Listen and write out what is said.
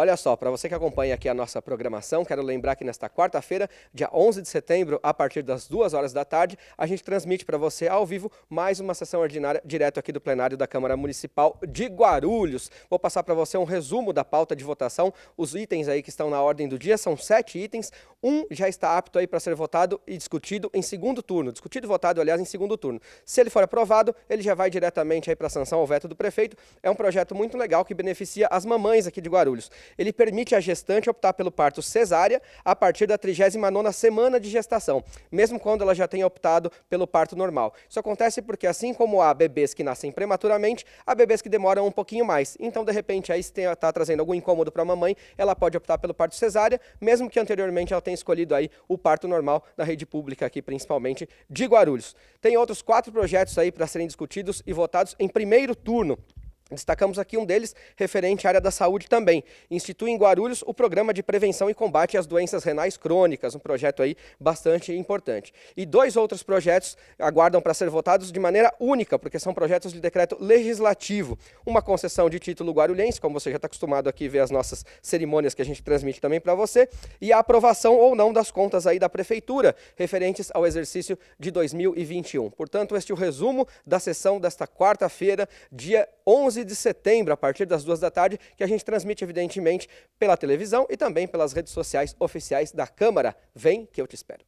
Olha só, para você que acompanha aqui a nossa programação, quero lembrar que nesta quarta-feira, dia 11 de setembro, a partir das 2 horas da tarde, a gente transmite para você ao vivo mais uma sessão ordinária direto aqui do plenário da Câmara Municipal de Guarulhos. Vou passar para você um resumo da pauta de votação. Os itens aí que estão na ordem do dia são sete itens. Um já está apto aí para ser votado e discutido em segundo turno. Discutido e votado, aliás, em segundo turno. Se ele for aprovado, ele já vai diretamente aí para a sanção ao veto do prefeito. É um projeto muito legal que beneficia as mamães aqui de Guarulhos ele permite à gestante optar pelo parto cesárea a partir da 39ª semana de gestação, mesmo quando ela já tenha optado pelo parto normal. Isso acontece porque assim como há bebês que nascem prematuramente, há bebês que demoram um pouquinho mais. Então, de repente, aí se está trazendo algum incômodo para a mamãe, ela pode optar pelo parto cesárea, mesmo que anteriormente ela tenha escolhido aí o parto normal da rede pública aqui, principalmente de Guarulhos. Tem outros quatro projetos aí para serem discutidos e votados em primeiro turno. Destacamos aqui um deles, referente à área da saúde também. Institui em Guarulhos o Programa de Prevenção e Combate às Doenças Renais Crônicas, um projeto aí bastante importante. E dois outros projetos aguardam para ser votados de maneira única, porque são projetos de decreto legislativo. Uma concessão de título guarulhense, como você já está acostumado aqui ver as nossas cerimônias que a gente transmite também para você, e a aprovação ou não das contas aí da Prefeitura, referentes ao exercício de 2021. Portanto, este é o resumo da sessão desta quarta-feira, dia 11 11 de setembro, a partir das duas da tarde, que a gente transmite, evidentemente, pela televisão e também pelas redes sociais oficiais da Câmara. Vem que eu te espero.